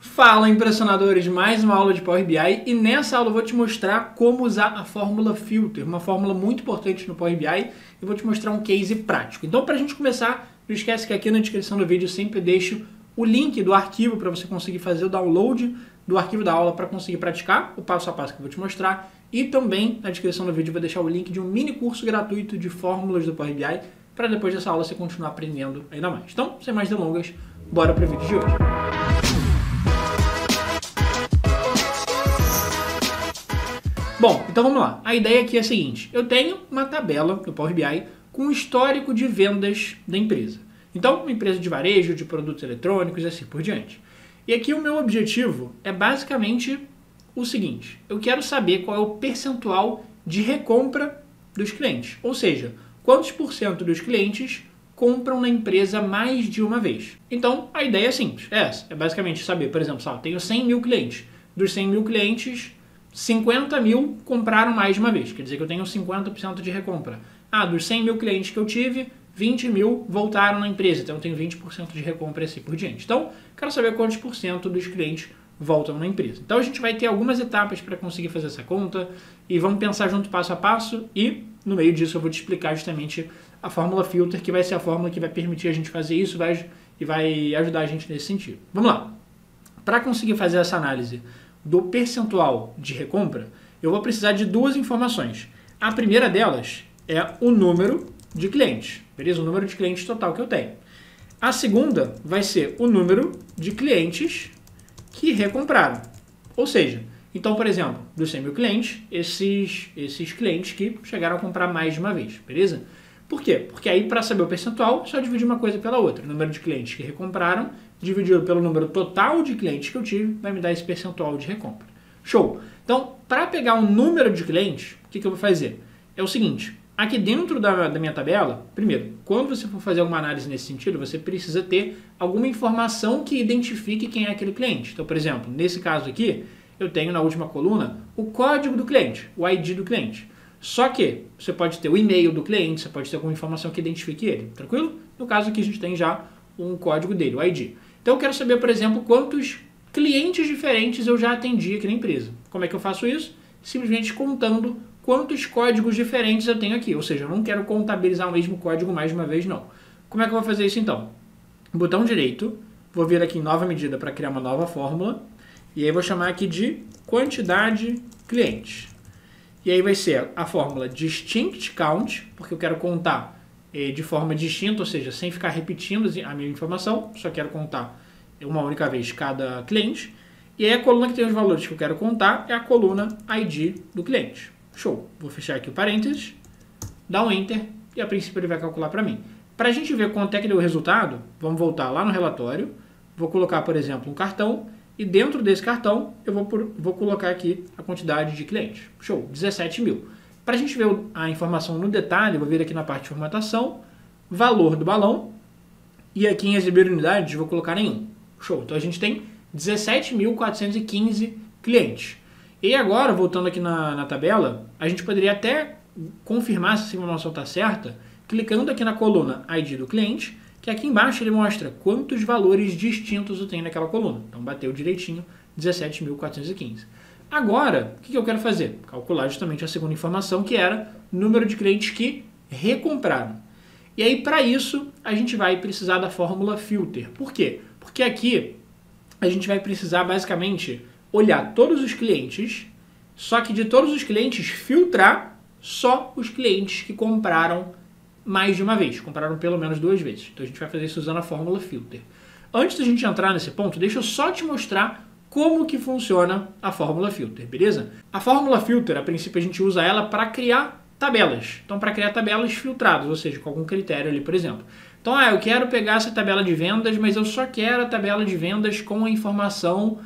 Fala impressionadores, mais uma aula de Power BI e nessa aula eu vou te mostrar como usar a fórmula filter, uma fórmula muito importante no Power BI e vou te mostrar um case prático. Então para a gente começar, não esquece que aqui na descrição do vídeo eu sempre deixo o link do arquivo para você conseguir fazer o download do arquivo da aula para conseguir praticar o passo a passo que eu vou te mostrar e também na descrição do vídeo eu vou deixar o link de um mini curso gratuito de fórmulas do Power BI para depois dessa aula você continuar aprendendo ainda mais. Então, sem mais delongas, bora para o vídeo de hoje. Bom, então vamos lá. A ideia aqui é a seguinte: eu tenho uma tabela no Power BI com o histórico de vendas da empresa. Então, uma empresa de varejo, de produtos eletrônicos e assim por diante. E aqui o meu objetivo é basicamente o seguinte: eu quero saber qual é o percentual de recompra dos clientes. Ou seja, quantos por cento dos clientes compram na empresa mais de uma vez. Então, a ideia é simples, é essa. É basicamente saber, por exemplo, eu tenho 100 mil clientes. Dos 100 mil clientes, 50 mil compraram mais de uma vez, quer dizer que eu tenho 50% de recompra. Ah, dos 100 mil clientes que eu tive, 20 mil voltaram na empresa, então eu tenho 20% de recompra e assim por diante. Então, quero saber quantos por cento dos clientes voltam na empresa. Então, a gente vai ter algumas etapas para conseguir fazer essa conta e vamos pensar junto passo a passo e no meio disso eu vou te explicar justamente a fórmula filter, que vai ser a fórmula que vai permitir a gente fazer isso vai, e vai ajudar a gente nesse sentido. Vamos lá. Para conseguir fazer essa análise do percentual de recompra, eu vou precisar de duas informações. A primeira delas é o número de clientes, beleza? O número de clientes total que eu tenho. A segunda vai ser o número de clientes que recompraram. Ou seja, então, por exemplo, dos 100 mil clientes, esses, esses clientes que chegaram a comprar mais de uma vez, beleza? Por quê? Porque aí, para saber o percentual, só dividir uma coisa pela outra. O número de clientes que recompraram dividido pelo número total de clientes que eu tive, vai me dar esse percentual de recompra. Show! Então, para pegar um número de clientes, o que, que, eu vou fazer? É o seguinte, aqui dentro da, da minha tabela, primeiro, quando você for fazer alguma análise nesse sentido, você precisa ter alguma informação que identifique quem é aquele cliente. Então, por exemplo, nesse caso aqui, eu tenho na última coluna o código do cliente, o ID do cliente. Só que você pode ter o e-mail do cliente, você pode ter alguma informação que identifique ele, tranquilo? No caso aqui a gente tem já um código dele, o ID. Então eu quero saber, por exemplo, quantos clientes diferentes eu já atendi aqui na empresa. Como é que eu faço isso? Simplesmente contando quantos códigos diferentes eu tenho aqui. Ou seja, eu não quero contabilizar o mesmo código mais de uma vez, não. Como é que eu vou fazer isso então? Botão direito, vou vir aqui em nova medida para criar uma nova fórmula. E aí vou chamar aqui de quantidade clientes. E aí vai ser a fórmula distinct count, porque eu quero contar de forma distinta, ou seja, sem ficar repetindo a minha informação, só quero contar uma única vez cada cliente. E aí a coluna que tem os valores que eu quero contar é a coluna ID do cliente. Show. Vou fechar aqui o parênteses, dar um Enter e a princípio ele vai calcular para mim. Para a gente ver quanto é que deu o resultado, vamos voltar lá no relatório. Vou colocar, por exemplo, um cartão e dentro desse cartão eu vou, por, vou colocar aqui a quantidade de clientes. Show, 17 mil. Para a gente ver a informação no detalhe, vou vir aqui na parte de formatação, valor do balão, e aqui em exibir unidades vou colocar nenhum. Show. Então a gente tem 17.415 clientes. E agora, voltando aqui na, na tabela, a gente poderia até confirmar se essa informação está certa, clicando aqui na coluna ID do cliente, que aqui embaixo ele mostra quantos valores distintos eu tenho naquela coluna. Então bateu direitinho 17.415. Agora, o que eu quero fazer? Calcular justamente a segunda informação, que era número de clientes que recompraram. E aí, para isso, a gente vai precisar da fórmula filter. Por quê? Porque aqui a gente vai precisar basicamente olhar todos os clientes, só que de todos os clientes filtrar só os clientes que compraram mais de uma vez, compraram pelo menos duas vezes. Então a gente vai fazer isso usando a fórmula filter. Antes da gente entrar nesse ponto, deixa eu só te mostrar como que funciona a fórmula filter, beleza? A fórmula filter, a princípio a gente usa ela para criar tabelas. Então, para criar tabelas filtradas, ou seja, com algum critério ali, por exemplo. Então, ah, eu quero pegar essa tabela de vendas, mas eu só quero a tabela de vendas com a informação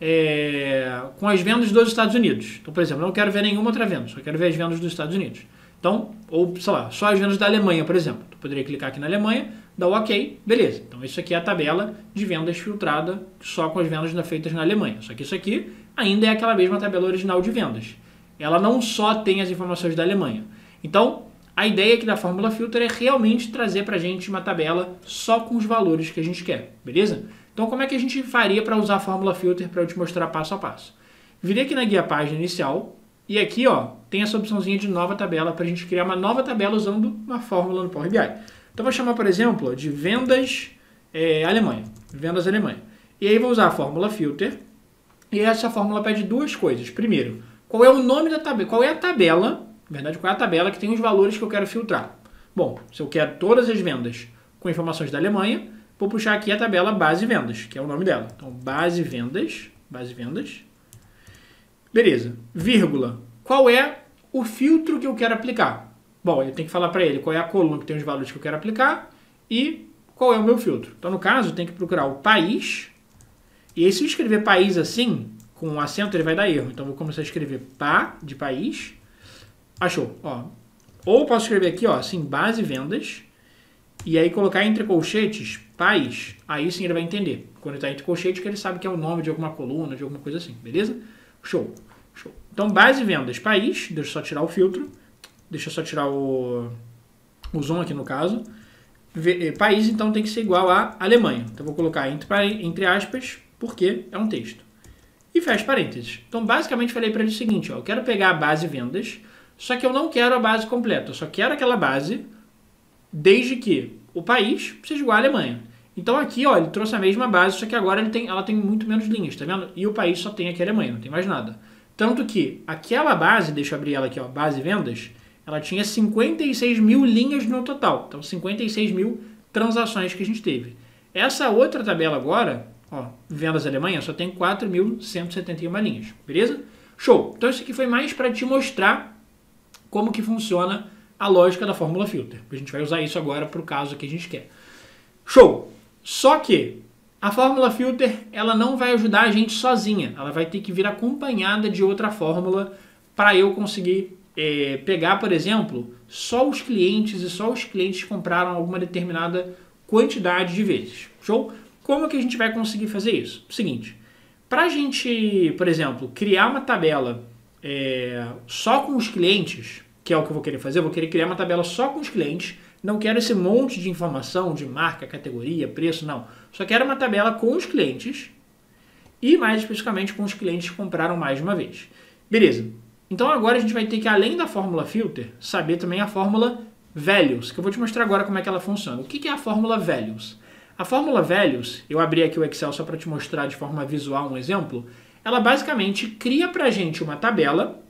é, com as vendas dos Estados Unidos. Então, por exemplo, eu não quero ver nenhuma outra venda, só quero ver as vendas dos Estados Unidos. Então, ou sei lá, só as vendas da Alemanha, por exemplo. Tu poderia clicar aqui na Alemanha, dar o OK, beleza. Então, isso aqui é a tabela de vendas filtrada só com as vendas feitas na Alemanha. Só que isso aqui ainda é aquela mesma tabela original de vendas. Ela não só tem as informações da Alemanha. Então, a ideia aqui da fórmula filter é realmente trazer para a gente uma tabela só com os valores que a gente quer, beleza? Então, como é que a gente faria para usar a fórmula filter para eu te mostrar passo a passo? Virei aqui na guia página inicial e aqui ó, tem essa opçãozinha de nova tabela para a gente criar uma nova tabela usando uma fórmula no Power BI. Então, vou chamar, por exemplo, de vendas é, Alemanha. Vendas Alemanha. E aí vou usar a fórmula filter e essa fórmula pede duas coisas. Primeiro, qual é o nome da tabela? Qual é a tabela? Na verdade, qual é a tabela que tem os valores que eu quero filtrar? Bom, se eu quero todas as vendas com informações da Alemanha, vou puxar aqui a tabela base vendas, que é o nome dela. Então, base vendas, base vendas. Beleza. Vírgula. Qual é o filtro que eu quero aplicar? Bom, eu tenho que falar para ele qual é a coluna que tem os valores que eu quero aplicar e qual é o meu filtro. Então, no caso, eu tenho que procurar o país. E aí, se eu escrever país assim, com um acento, ele vai dar erro. Então, vou começar a escrever pá de país. Achou, ó. Ou posso escrever aqui, ó, assim, base vendas. E aí colocar entre colchetes país. Aí sim ele vai entender. Quando está entre colchetes, que ele sabe que é o nome de alguma coluna, de alguma coisa assim, beleza? Show. Show. Então, base vendas país. Deixa eu só tirar o filtro. Deixa eu só tirar o, o zoom aqui no caso. Eh, país, então, tem que ser igual a Alemanha. Então, vou colocar entre, entre aspas, porque é um texto. E fecha parênteses. Então, basicamente, falei para ele o seguinte, ó, eu quero pegar a base vendas, só que eu não quero a base completa, eu só quero aquela base desde que o país seja igual à Alemanha. Então aqui, ó, ele trouxe a mesma base, só que agora ele tem, ela tem muito menos linhas, tá vendo? E o país só tem aqui a Alemanha, não tem mais nada. Tanto que aquela base, deixa eu abrir ela aqui, ó, base vendas, ela tinha 56 mil linhas no total. Então 56 mil transações que a gente teve. Essa outra tabela agora, ó, vendas Alemanha, só tem 4.171 linhas, beleza? Show! Então isso aqui foi mais para te mostrar como que funciona a lógica da fórmula filter. A gente vai usar isso agora para o caso que a gente quer. Show! Só que a fórmula filter ela não vai ajudar a gente sozinha. Ela vai ter que vir acompanhada de outra fórmula para eu conseguir é, pegar, por exemplo, só os clientes e só os clientes compraram alguma determinada quantidade de vezes. Show? Como que a gente vai conseguir fazer isso? Seguinte, para a gente, por exemplo, criar uma tabela é, só com os clientes, que é o que eu vou querer fazer, eu vou querer criar uma tabela só com os clientes, não quero esse monte de informação de marca, categoria, preço, não. Só quero uma tabela com os clientes e mais especificamente com os clientes que compraram mais de uma vez. Beleza. Então agora a gente vai ter que, além da fórmula filter, saber também a fórmula values, que eu vou te mostrar agora como é que ela funciona. O que é a fórmula values? A fórmula values, eu abri aqui o Excel só para te mostrar de forma visual um exemplo, ela basicamente cria para a gente uma tabela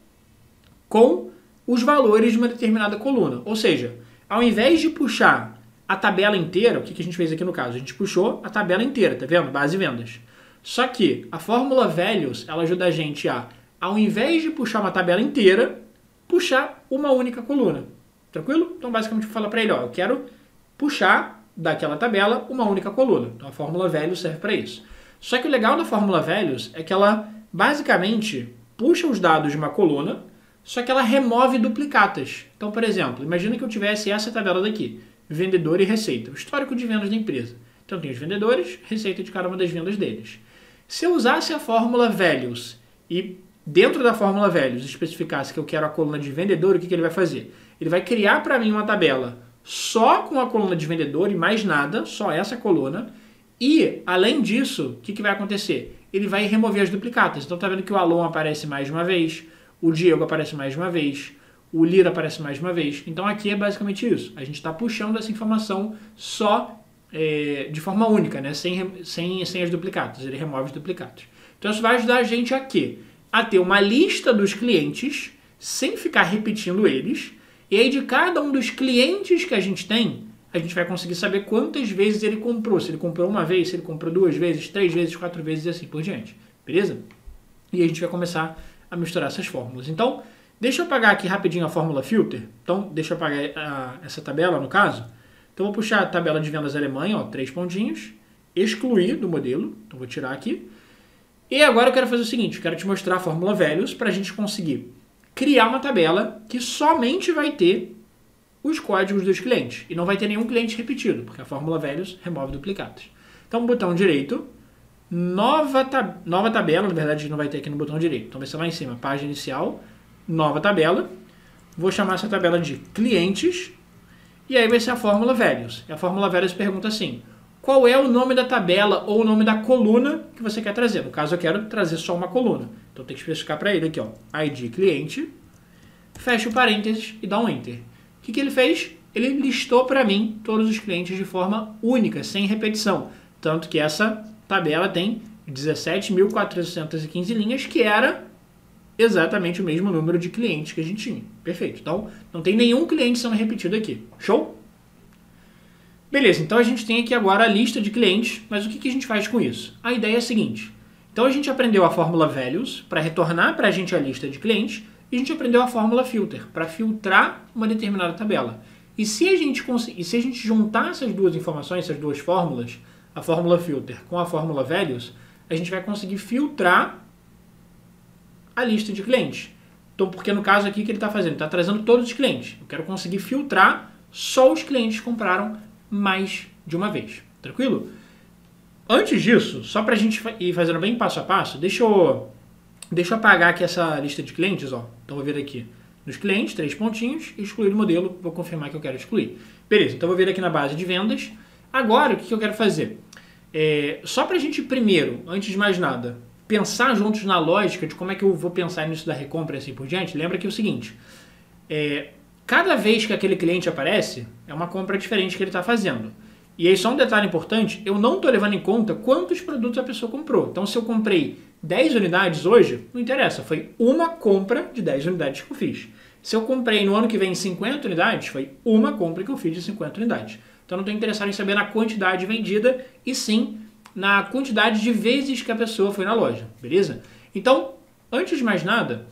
com os valores de uma determinada coluna. Ou seja, ao invés de puxar a tabela inteira, o que, a gente fez aqui no caso? A gente puxou a tabela inteira, tá vendo? Base vendas. Só que a fórmula values, ela ajuda a gente a, ao invés de puxar uma tabela inteira, puxar uma única coluna. Tranquilo? Então, basicamente, eu falo para ele, ó, eu quero puxar daquela tabela uma única coluna. Então, a fórmula values serve para isso. Só que o legal da fórmula values é que ela basicamente puxa os dados de uma coluna, só que ela remove duplicatas. Então, por exemplo, imagina que eu tivesse essa tabela daqui, vendedor e receita, o histórico de vendas da empresa. Então, tem os vendedores, receita de cada uma das vendas deles. Se eu usasse a fórmula values e dentro da fórmula values especificasse que eu quero a coluna de vendedor, o que, que ele vai fazer? Ele vai criar para mim uma tabela só com a coluna de vendedor e mais nada, só essa coluna, e, além disso, o que, que vai acontecer? Ele vai remover as duplicatas. Então, tá vendo que o Alon aparece mais uma vez, o Diego aparece mais uma vez, o Lira aparece mais uma vez. Então, aqui é basicamente isso. A gente está puxando essa informação só é, de forma única, né? sem, sem, sem as duplicatas. Ele remove as duplicatas. Então, isso vai ajudar a gente a quê? A ter uma lista dos clientes, sem ficar repetindo eles, e aí de cada um dos clientes que a gente tem, a gente vai conseguir saber quantas vezes ele comprou. Se ele comprou uma vez, se ele comprou duas vezes, três vezes, quatro vezes e assim por diante. Beleza? E a gente vai começar a misturar essas fórmulas. Então, deixa eu apagar aqui rapidinho a fórmula filter. Então, deixa eu apagar a, essa tabela no caso. Então, vou puxar a tabela de vendas Alemanha, ó, três pontinhos, excluir do modelo. Então, vou tirar aqui. E agora eu quero fazer o seguinte, quero te mostrar a fórmula values para a gente conseguir criar uma tabela que somente vai ter os códigos dos clientes. E não vai ter nenhum cliente repetido, porque a fórmula values remove duplicados. Então, botão direito, nova, tab nova tabela, na verdade não vai ter aqui no botão direito. Então vai ser lá em cima, página inicial, nova tabela. Vou chamar essa tabela de clientes. E aí vai ser a fórmula values. E a fórmula values pergunta assim, qual é o nome da tabela ou o nome da coluna que você quer trazer. No caso, eu quero trazer só uma coluna. Então tem que especificar para ele aqui, ó, ID cliente, fecha o parênteses e dá um enter. O que, que ele fez? Ele listou para mim todos os clientes de forma única, sem repetição. Tanto que essa tabela tem 17.415 linhas, que era exatamente o mesmo número de clientes que a gente tinha. Perfeito. Então, não tem nenhum cliente sendo repetido aqui. Show? Beleza, então a gente tem aqui agora a lista de clientes, mas o que, que a gente faz com isso? A ideia é a seguinte. Então a gente aprendeu a fórmula values para retornar para a gente a lista de clientes e a gente aprendeu a fórmula filter para filtrar uma determinada tabela. E se a gente e se a gente juntar essas duas informações, essas duas fórmulas, a fórmula filter com a fórmula values, a gente vai conseguir filtrar a lista de clientes. Então, porque no caso aqui que ele está fazendo, está trazendo todos os clientes. Eu quero conseguir filtrar só os clientes que compraram mais de uma vez. Tranquilo? Antes disso, só para a gente ir fazendo bem passo a passo, deixa eu, deixa eu apagar aqui essa lista de clientes. Ó. Então, vou vir aqui nos clientes, três pontinhos, excluir o modelo, vou confirmar que eu quero excluir. Beleza, então vou vir aqui na base de vendas. Agora, o que, eu quero fazer? É, só para a gente primeiro, antes de mais nada, pensar juntos na lógica de como é que eu vou pensar nisso da recompra e assim por diante, lembra que é o seguinte, é, Cada vez que aquele cliente aparece, é uma compra diferente que ele está fazendo. E aí, só um detalhe importante: eu não estou levando em conta quantos produtos a pessoa comprou. Então, se eu comprei 10 unidades hoje, não interessa, foi uma compra de 10 unidades que eu fiz. Se eu comprei no ano que vem 50 unidades, foi uma compra que eu fiz de 50 unidades. Então, não estou interessado em saber na quantidade vendida e sim na quantidade de vezes que a pessoa foi na loja, beleza? Então, antes de mais nada,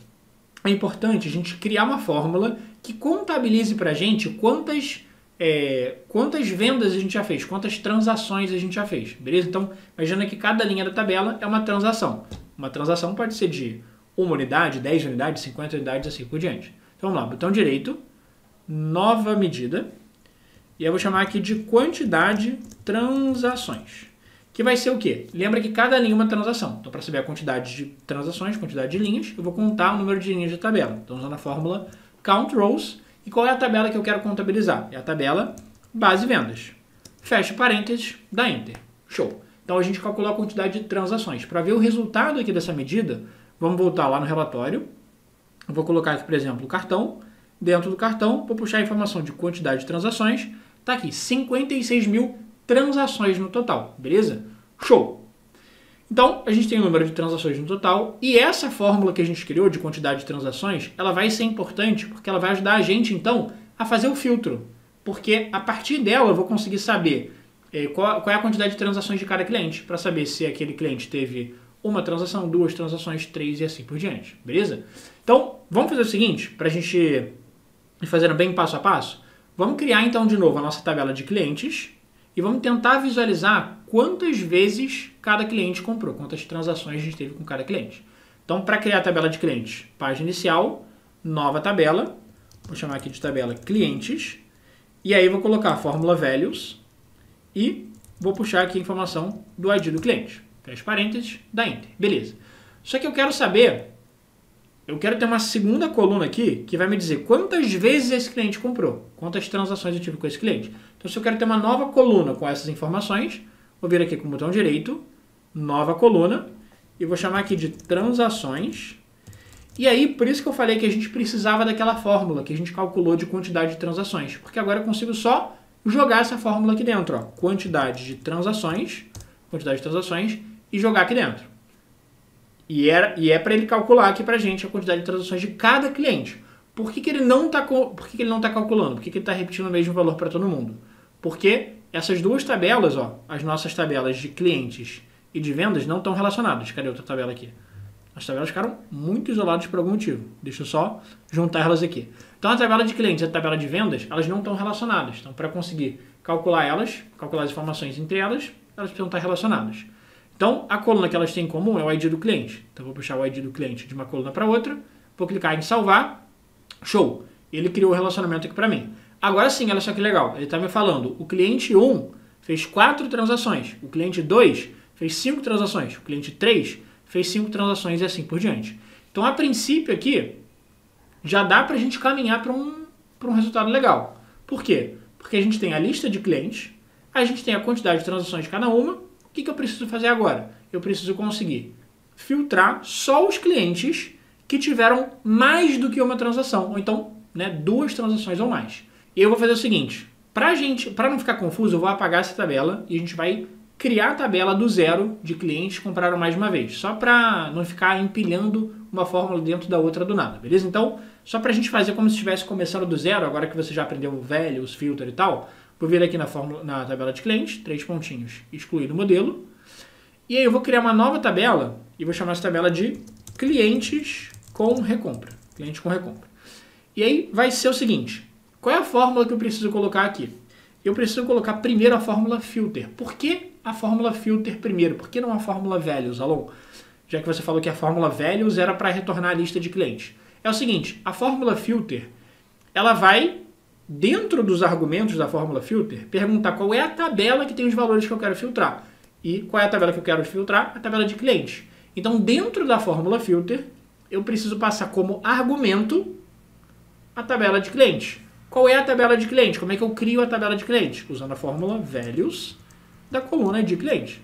é importante a gente criar uma fórmula que contabilize para a gente quantas, é, quantas vendas a gente já fez, quantas transações a gente já fez, beleza? Então, imagina que cada linha da tabela é uma transação. Uma transação pode ser de uma unidade, 10 unidades, 50 unidades, assim por diante. Então, vamos lá, botão direito, nova medida, e eu vou chamar aqui de quantidade transações. Que vai ser o quê? Lembra que cada linha é uma transação. Então, para saber a quantidade de transações, quantidade de linhas, eu vou contar o número de linhas de tabela. Então, usando a fórmula count rows. E qual é a tabela que eu quero contabilizar? É a tabela base vendas. Fecha parênteses, dá enter. Show. Então a gente calculou a quantidade de transações. Para ver o resultado aqui dessa medida, vamos voltar lá no relatório. Eu vou colocar aqui, por exemplo, o cartão. Dentro do cartão, vou puxar a informação de quantidade de transações. Está aqui, 56 mil transações no total. Beleza? Show. Então, a gente tem o número de transações no total e essa fórmula que a gente criou de quantidade de transações, ela vai ser importante porque ela vai ajudar a gente, então, a fazer o filtro. Porque a partir dela eu vou conseguir saber é, qual, qual, é a quantidade de transações de cada cliente, para saber se aquele cliente teve uma transação, duas transações, três e assim por diante. Beleza? Então, vamos fazer o seguinte, para a gente ir fazendo bem passo a passo. Vamos criar então de novo a nossa tabela de clientes e vamos tentar visualizar quantas vezes cada cliente comprou, quantas transações a gente teve com cada cliente. Então, para criar a tabela de clientes, página inicial, nova tabela, vou chamar aqui de tabela clientes, e aí vou colocar a fórmula values e vou puxar aqui a informação do ID do cliente. Fecha parênteses, dá enter. Beleza. Só que eu quero saber, eu quero ter uma segunda coluna aqui que vai me dizer quantas vezes esse cliente comprou, quantas transações eu tive com esse cliente. Então, se eu quero ter uma nova coluna com essas informações, vou vir aqui com o botão direito, nova coluna, e vou chamar aqui de transações. E aí, por isso que eu falei que a gente precisava daquela fórmula que a gente calculou de quantidade de transações, porque agora eu consigo só jogar essa fórmula aqui dentro, ó, quantidade de transações, quantidade de transações, e jogar aqui dentro. E, era, e é para ele calcular aqui para a gente a quantidade de transações de cada cliente. Por que, que ele não está tá calculando? Por que, que ele está repetindo o mesmo valor para todo mundo? Porque essas duas tabelas, ó, as nossas tabelas de clientes e de vendas não estão relacionadas. Cadê outra tabela aqui? As tabelas ficaram muito isoladas por algum motivo. Deixa eu só juntar elas aqui. Então a tabela de clientes e a tabela de vendas, elas não estão relacionadas. Então para conseguir calcular elas, calcular as informações entre elas, elas precisam estar relacionadas. Então a coluna que elas têm em comum é o ID do cliente. Então vou puxar o ID do cliente de uma coluna para outra, vou clicar em salvar, show. Ele criou o relacionamento aqui para mim. Agora sim, olha só que legal. Ele está me falando, o cliente 1 fez 4 transações, o cliente 2 fez 5 transações, o cliente 3 fez 5 transações e assim por diante. Então, a princípio aqui, já dá para a gente caminhar para um, um resultado legal. Por quê? Porque a gente tem a lista de clientes, a gente tem a quantidade de transações de cada uma. O que, que eu preciso fazer agora? Eu preciso conseguir filtrar só os clientes que tiveram mais do que uma transação, ou então né, duas transações ou mais. Eu vou fazer o seguinte, para gente, para não ficar confuso, eu vou apagar essa tabela e a gente vai criar a tabela do zero de clientes que compraram mais uma vez, só para não ficar empilhando uma fórmula dentro da outra do nada, beleza? Então, só para a gente fazer como se estivesse começando do zero, agora que você já aprendeu o velho, os filtros e tal, vou vir aqui na, fórmula, na tabela de clientes, três pontinhos, excluir o modelo, e aí eu vou criar uma nova tabela e vou chamar essa tabela de clientes com recompra, cliente com recompra. E aí vai ser o seguinte, qual é a fórmula que eu preciso colocar aqui? Eu preciso colocar primeiro a fórmula filter. Por que a fórmula filter primeiro? Por que não a fórmula values, Alon? Já que você falou que a fórmula values era para retornar a lista de clientes. É o seguinte, a fórmula filter, ela vai, dentro dos argumentos da fórmula filter, perguntar qual é a tabela que tem os valores que eu quero filtrar. E qual é a tabela que eu quero filtrar? A tabela de clientes. Então, dentro da fórmula filter, eu preciso passar como argumento a tabela de clientes. Qual é a tabela de cliente? Como é que eu crio a tabela de cliente? Usando a fórmula values da coluna de cliente.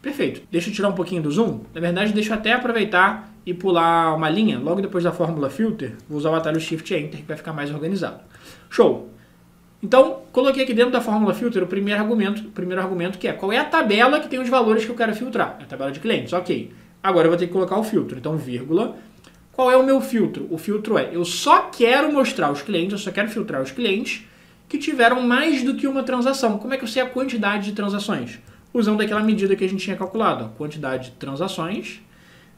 Perfeito. Deixa eu tirar um pouquinho do zoom. Na verdade, deixa eu até aproveitar e pular uma linha. Logo depois da fórmula filter, vou usar o atalho Shift Enter, que vai ficar mais organizado. Show! Então, coloquei aqui dentro da fórmula filter o primeiro argumento, o primeiro argumento que é qual é a tabela que tem os valores que eu quero filtrar. É a tabela de clientes, ok. Agora eu vou ter que colocar o filtro. Então, vírgula. Qual é o meu filtro? O filtro é, eu só quero mostrar os clientes, eu só quero filtrar os clientes que tiveram mais do que uma transação. Como é que eu sei a quantidade de transações? Usando aquela medida que a gente tinha calculado. A quantidade de transações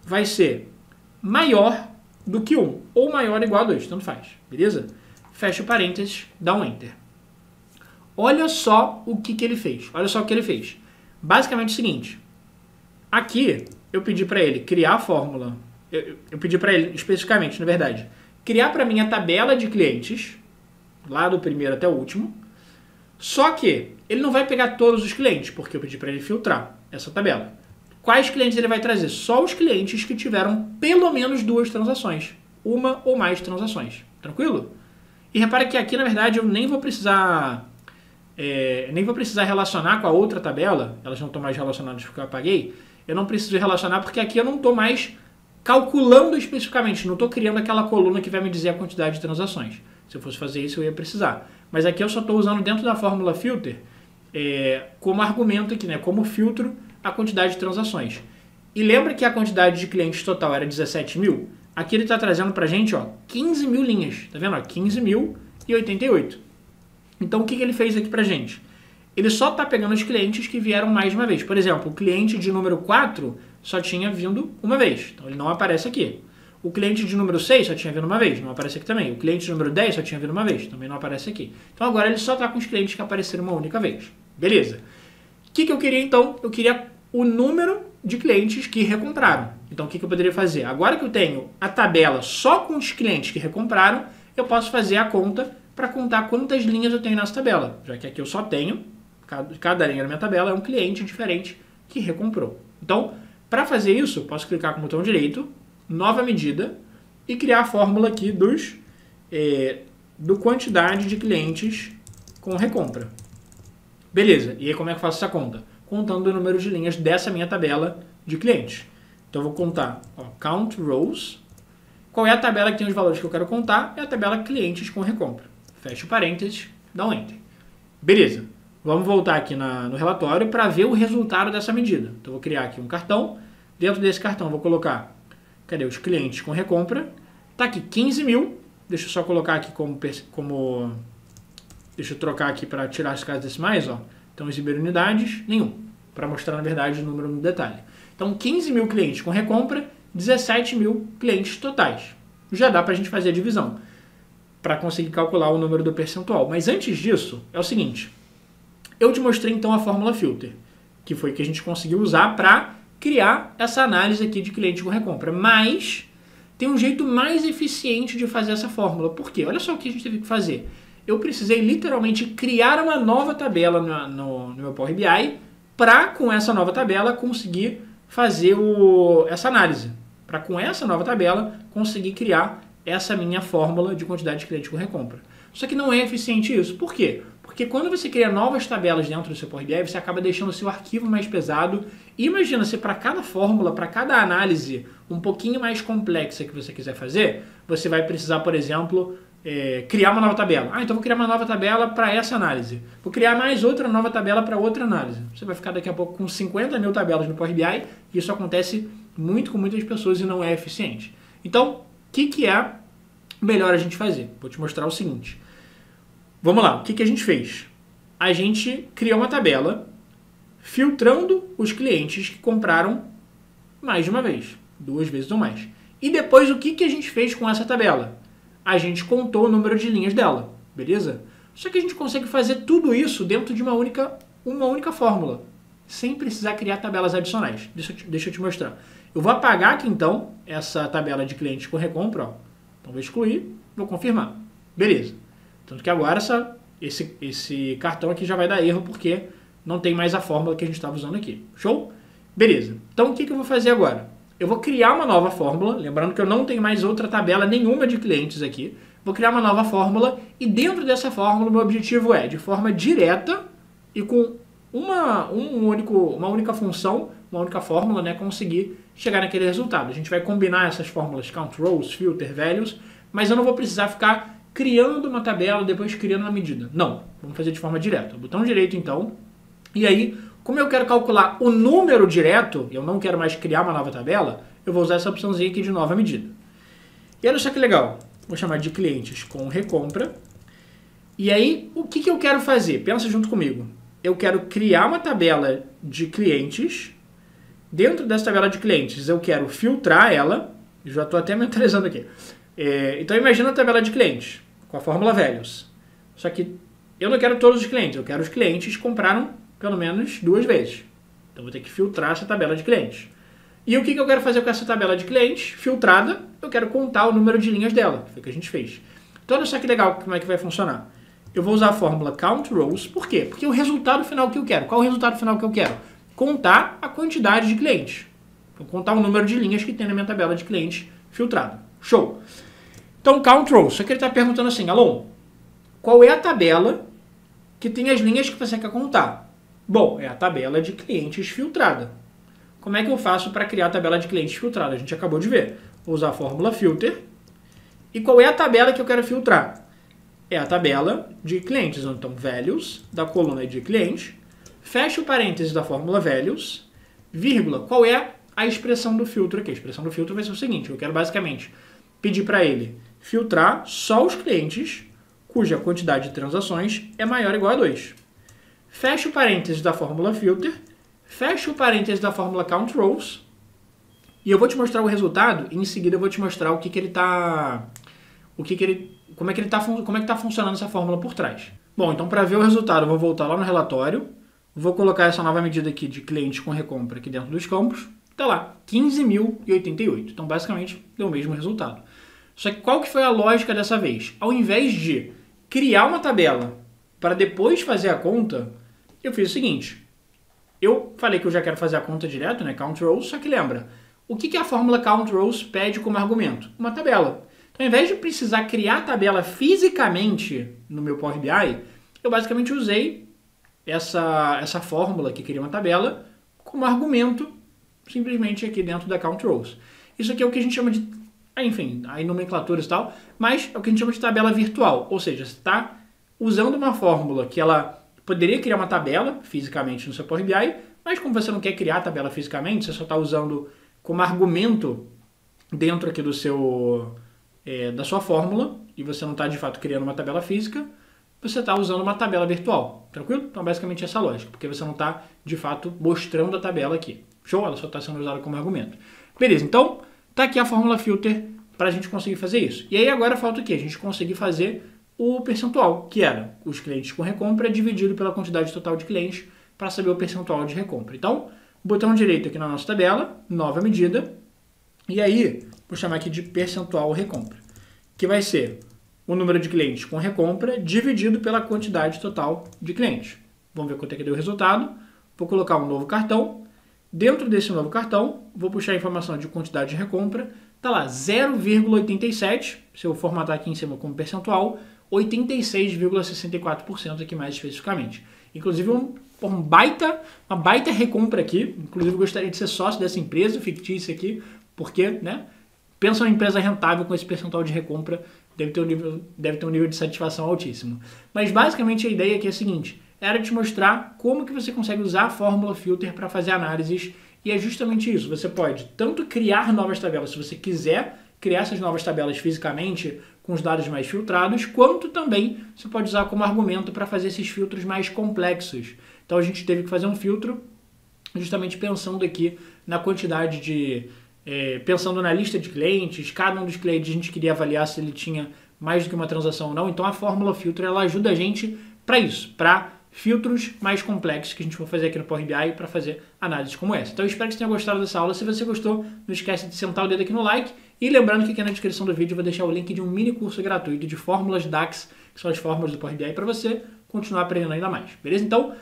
vai ser maior do que 1, ou maior ou igual a 2, tanto faz, beleza? Fecha o parênteses, dá um Enter. Olha só o que, que ele fez. Olha só o que ele fez. Basicamente é o seguinte. Aqui, eu pedi para ele criar a fórmula. Eu, eu pedi para ele, especificamente, na verdade, criar para mim a tabela de clientes lá do primeiro até o último. Só que ele não vai pegar todos os clientes, porque eu pedi para ele filtrar essa tabela. Quais clientes ele vai trazer? Só os clientes que tiveram pelo menos duas transações, uma ou mais transações. Tranquilo? E repare que aqui, na verdade, eu nem vou precisar é, nem vou precisar relacionar com a outra tabela, elas não estão mais relacionadas porque eu apaguei, eu não preciso relacionar porque aqui eu não estou mais calculando especificamente, não estou criando aquela coluna que vai me dizer a quantidade de transações. Se eu fosse fazer isso, eu ia precisar. Mas aqui eu só estou usando dentro da fórmula filter é, como argumento aqui, né, como filtro, a quantidade de transações. E lembra que a quantidade de clientes total era 17 mil? Aqui ele está trazendo para a gente ó, 15 mil linhas. Tá vendo? Ó, 15 mil e 88. Então o que, que ele fez aqui para gente? Ele só está pegando os clientes que vieram mais de uma vez. Por exemplo, o cliente de número 4 só tinha vindo uma vez. Então ele não aparece aqui. O cliente de número 6 só tinha vindo uma vez, não aparece aqui também. O cliente de número 10 só tinha vindo uma vez, também não aparece aqui. Então agora ele só está com os clientes que apareceram uma única vez. Beleza. O que, que eu queria então? Eu queria o número de clientes que recompraram. Então o que, que eu poderia fazer? Agora que eu tenho a tabela só com os clientes que recompraram, eu posso fazer a conta para contar quantas linhas eu tenho nessa tabela. Já que aqui eu só tenho, cada, cada linha da minha tabela é um cliente diferente que recomprou. Então, para fazer isso, posso clicar com o botão direito, nova medida e criar a fórmula aqui dos é, do quantidade de clientes com recompra. Beleza, e aí como é que eu faço essa conta? Contando o número de linhas dessa minha tabela de clientes. Então eu vou contar ó, count rows. Qual é a tabela que tem os valores que eu quero contar? É a tabela clientes com recompra. Fecha o parênteses, dá um enter. Beleza, vamos voltar aqui na, no relatório para ver o resultado dessa medida. Então vou criar aqui um cartão. Dentro desse cartão vou colocar Cadê os clientes com recompra? Tá aqui 15 mil. Deixa eu só colocar aqui como. como deixa eu trocar aqui para tirar as casas decimais. Ó. Então, exibir unidades, nenhum. Para mostrar, na verdade, o número no detalhe. Então, 15 mil clientes com recompra, 17 mil clientes totais. Já dá para a gente fazer a divisão para conseguir calcular o número do percentual. Mas antes disso, é o seguinte. Eu te mostrei então a fórmula filter, que foi que a gente conseguiu usar para criar essa análise aqui de cliente com recompra. Mas tem um jeito mais eficiente de fazer essa fórmula. Por quê? Olha só o que a gente teve que fazer. Eu precisei literalmente criar uma nova tabela no, no, no meu Power BI para, com essa nova tabela, conseguir fazer o, essa análise. Para, com essa nova tabela, conseguir criar essa minha fórmula de quantidade de cliente com recompra. Só que não é eficiente isso. Por quê? Porque quando você cria novas tabelas dentro do seu Power BI, você acaba deixando o seu arquivo mais pesado. E imagina se para cada fórmula, para cada análise um pouquinho mais complexa que você quiser fazer, você vai precisar, por exemplo, é, criar uma nova tabela. Ah, então vou criar uma nova tabela para essa análise. Vou criar mais outra nova tabela para outra análise. Você vai ficar daqui a pouco com 50 mil tabelas no Power BI e isso acontece muito com muitas pessoas e não é eficiente. Então, o que, que é melhor a gente fazer? Vou te mostrar o seguinte. Vamos lá, o que, que a gente fez? A gente criou uma tabela filtrando os clientes que compraram mais de uma vez, duas vezes ou mais. E depois o que, que a gente fez com essa tabela? A gente contou o número de linhas dela, beleza? Só que a gente consegue fazer tudo isso dentro de uma única, uma única fórmula, sem precisar criar tabelas adicionais. Deixa eu te, deixa eu te mostrar. Eu vou apagar aqui então essa tabela de clientes com recompra. Ó. Então vou excluir, vou confirmar. Beleza. Tanto que agora essa, esse, esse cartão aqui já vai dar erro porque não tem mais a fórmula que a gente estava usando aqui. Show? Beleza. Então o que, que eu vou fazer agora? Eu vou criar uma nova fórmula, lembrando que eu não tenho mais outra tabela nenhuma de clientes aqui. Vou criar uma nova fórmula e dentro dessa fórmula meu objetivo é, de forma direta e com uma, um único, uma única função, uma única fórmula, né, conseguir chegar naquele resultado. A gente vai combinar essas fórmulas count rows, filter, values, mas eu não vou precisar ficar criando uma tabela, depois criando uma medida. Não, vamos fazer de forma direta. Botão direito então. E aí, como eu quero calcular o número direto, eu não quero mais criar uma nova tabela, eu vou usar essa opçãozinha aqui de nova medida. E olha só que legal. Vou chamar de clientes com recompra. E aí, o que, que eu quero fazer? Pensa junto comigo. Eu quero criar uma tabela de clientes. Dentro dessa tabela de clientes, eu quero filtrar ela. Já estou até mentalizando aqui. É, então imagina a tabela de clientes com a fórmula values. Só que eu não quero todos os clientes, eu quero os clientes que compraram pelo menos duas vezes. Então vou ter que filtrar essa tabela de clientes. E o que, que eu quero fazer com essa tabela de clientes filtrada? Eu quero contar o número de linhas dela, foi o que a gente fez. Então olha só que legal como é que vai funcionar. Eu vou usar a fórmula count rows, por quê? Porque o resultado final que eu quero. Qual é o resultado final que eu quero? Contar a quantidade de clientes. Vou contar o número de linhas que tem na minha tabela de clientes filtrada. Show! Então, count rows. Só que ele está perguntando assim, Alon, qual é a tabela que tem as linhas que você quer contar? Bom, é a tabela de clientes filtrada. Como é que eu faço para criar a tabela de clientes filtrada? A gente acabou de ver. Vou usar a fórmula filter. E qual é a tabela que eu quero filtrar? É a tabela de clientes. Então, values da coluna de cliente. Fecha o parênteses da fórmula values, vírgula. Qual é a expressão do filtro aqui? A expressão do filtro vai ser o seguinte. Eu quero basicamente pedir para ele filtrar só os clientes cuja quantidade de transações é maior ou igual a 2. Fecha o parênteses da fórmula filter, fecha o parênteses da fórmula count rows, e eu vou te mostrar o resultado e em seguida eu vou te mostrar o que, que ele está o que, que ele como é que ele tá como é que tá funcionando essa fórmula por trás. Bom, então para ver o resultado, eu vou voltar lá no relatório, vou colocar essa nova medida aqui de clientes com recompra aqui dentro dos campos, tá lá, 15.088. Então basicamente deu o mesmo resultado. Só que qual que foi a lógica dessa vez? Ao invés de criar uma tabela para depois fazer a conta, eu fiz o seguinte. Eu falei que eu já quero fazer a conta direto, né? Count rows, só que lembra, o que, que a fórmula count rows pede como argumento? Uma tabela. Então, ao invés de precisar criar a tabela fisicamente no meu Power BI, eu basicamente usei essa, essa fórmula que cria uma tabela como argumento simplesmente aqui dentro da count rows. Isso aqui é o que a gente chama de enfim, aí nomenclaturas e tal, mas é o que a gente chama de tabela virtual, ou seja, você está usando uma fórmula que ela poderia criar uma tabela fisicamente no seu Power BI, mas como você não quer criar a tabela fisicamente, você só está usando como argumento dentro aqui do seu é, da sua fórmula e você não está de fato criando uma tabela física, você está usando uma tabela virtual, tranquilo? Então basicamente essa lógica, porque você não está de fato mostrando a tabela aqui. Show? Ela só está sendo usada como argumento. Beleza, então Tá aqui a fórmula filter para a gente conseguir fazer isso. E aí agora falta o quê? A gente conseguir fazer o percentual, que era os clientes com recompra dividido pela quantidade total de clientes para saber o percentual de recompra. Então, botão direito aqui na nossa tabela, nova medida, e aí vou chamar aqui de percentual recompra, que vai ser o número de clientes com recompra dividido pela quantidade total de clientes. Vamos ver quanto é que deu o resultado. Vou colocar um novo cartão Dentro desse novo cartão, vou puxar a informação de quantidade de recompra, tá lá 0,87, se eu formatar aqui em cima como percentual, 86,64% aqui mais especificamente. Inclusive um, um baita, uma baita recompra aqui. Inclusive gostaria de ser sócio dessa empresa fictícia aqui, porque, né? Pensa uma empresa rentável com esse percentual de recompra, deve ter um nível, deve ter um nível de satisfação altíssimo. Mas basicamente a ideia aqui é a seguinte: era te mostrar como que você consegue usar a fórmula filter para fazer análises e é justamente isso. Você pode tanto criar novas tabelas, se você quiser criar essas novas tabelas fisicamente com os dados mais filtrados, quanto também você pode usar como argumento para fazer esses filtros mais complexos. Então a gente teve que fazer um filtro justamente pensando aqui na quantidade de. É, pensando na lista de clientes, cada um dos clientes a gente queria avaliar se ele tinha mais do que uma transação ou não. Então a fórmula filtro ela ajuda a gente para isso, para filtros mais complexos que a gente vai fazer aqui no Power BI para fazer análises como essa. Então eu espero que você tenha gostado dessa aula. Se você gostou, não esquece de sentar o dedo aqui no like e lembrando que aqui na descrição do vídeo eu vou deixar o link de um mini curso gratuito de fórmulas DAX, que são as fórmulas do Power BI para você continuar aprendendo ainda mais. Beleza? Então,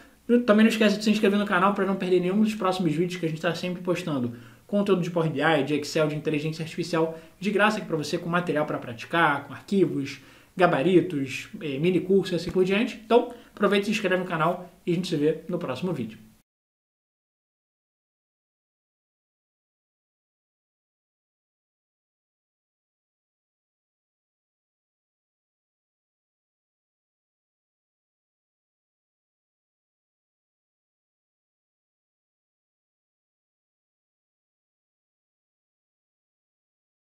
também não esquece de se inscrever no canal para não perder nenhum dos próximos vídeos que a gente está sempre postando conteúdo de Power BI, de Excel, de inteligência artificial de graça aqui para você com material para praticar, com arquivos, gabaritos, eh, mini cursos e assim por diante. Então, aproveita e se inscreve no canal e a gente se vê no próximo vídeo.